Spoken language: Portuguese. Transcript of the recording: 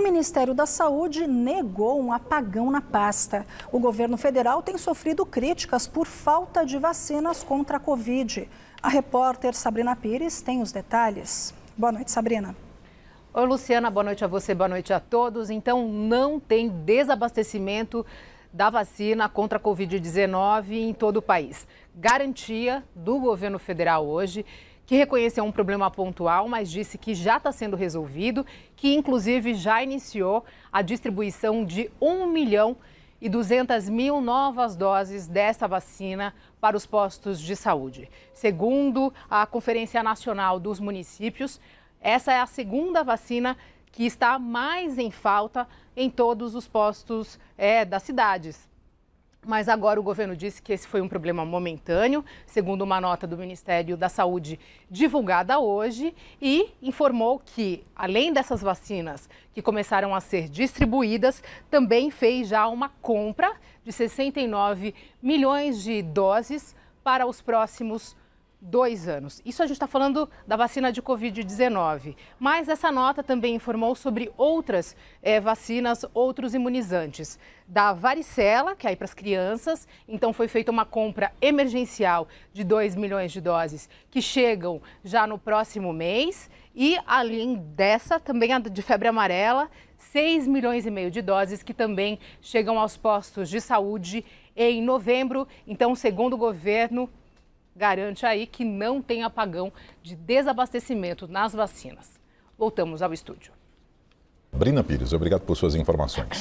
O Ministério da Saúde negou um apagão na pasta. O governo federal tem sofrido críticas por falta de vacinas contra a Covid. A repórter Sabrina Pires tem os detalhes. Boa noite, Sabrina. Oi, Luciana, boa noite a você, boa noite a todos. Então, não tem desabastecimento da vacina contra a Covid-19 em todo o país. Garantia do governo federal hoje que reconheceu um problema pontual, mas disse que já está sendo resolvido, que inclusive já iniciou a distribuição de 1 milhão e 200 mil novas doses dessa vacina para os postos de saúde. Segundo a Conferência Nacional dos Municípios, essa é a segunda vacina que está mais em falta em todos os postos é, das cidades. Mas agora o governo disse que esse foi um problema momentâneo, segundo uma nota do Ministério da Saúde divulgada hoje, e informou que, além dessas vacinas que começaram a ser distribuídas, também fez já uma compra de 69 milhões de doses para os próximos dois anos. Isso a gente está falando da vacina de Covid-19. Mas essa nota também informou sobre outras é, vacinas, outros imunizantes. Da varicela, que é aí para as crianças, então foi feita uma compra emergencial de 2 milhões de doses, que chegam já no próximo mês. E além dessa, também a de febre amarela, 6 milhões e meio de doses que também chegam aos postos de saúde em novembro. Então, segundo o governo, garante aí que não tem apagão de desabastecimento nas vacinas. Voltamos ao estúdio. Brina Pires, obrigado por suas informações.